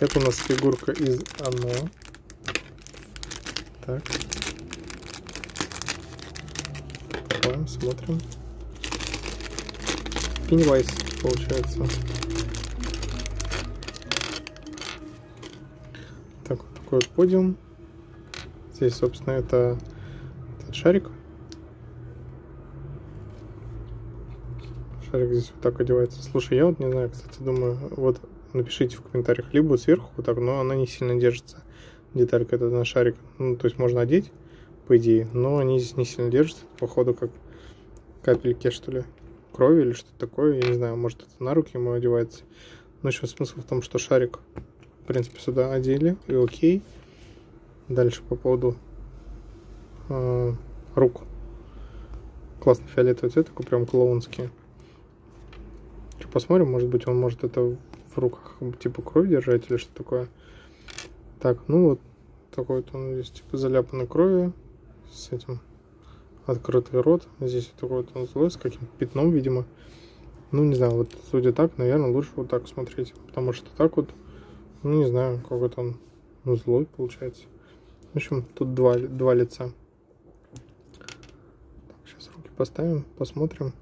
Это у нас фигурка из Оно. Так. Покупаем, смотрим. Пеннивайз получается. Так, вот такой вот подиум. Здесь, собственно, это этот шарик. Шарик здесь вот так одевается. Слушай, я вот не знаю, кстати, думаю, вот напишите в комментариях, либо сверху вот так, но она не сильно держится. Деталька эта на шарик. Ну, то есть можно одеть, по идее, но они здесь не сильно держатся. Походу, как капельки, что ли, крови или что-то такое. Я не знаю, может это на руки ему одевается. Но еще смысл в том, что шарик, в принципе, сюда одели, и окей. Дальше по поводу э, рук. Классный фиолетовый цвет, такой прям клоунский. Посмотрим, может быть, он может это в руках типа кровь держать или что такое. Так, ну вот такой вот он здесь типа заляпанный кровью с этим открытый рот. Здесь вот такой вот он злой с каким-то пятном, видимо. Ну, не знаю, вот судя так, наверное, лучше вот так смотреть. Потому что так вот, ну, не знаю, какой-то он ну, злой получается. В общем, тут два, два лица. Так, сейчас руки поставим, посмотрим.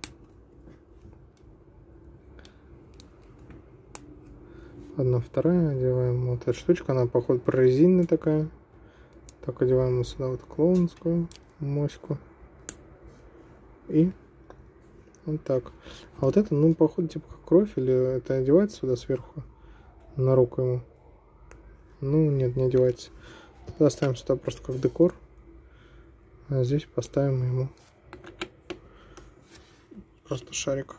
Одна, вторая, одеваем вот эта штучка, она походу прорезиненная такая. Так, одеваем сюда вот клоунскую моську. И вот так. А вот это, ну, походу, типа как кровь, или это одевается сюда сверху на руку ему? Ну, нет, не одевается. Тогда оставим сюда просто как декор. А здесь поставим ему просто шарик.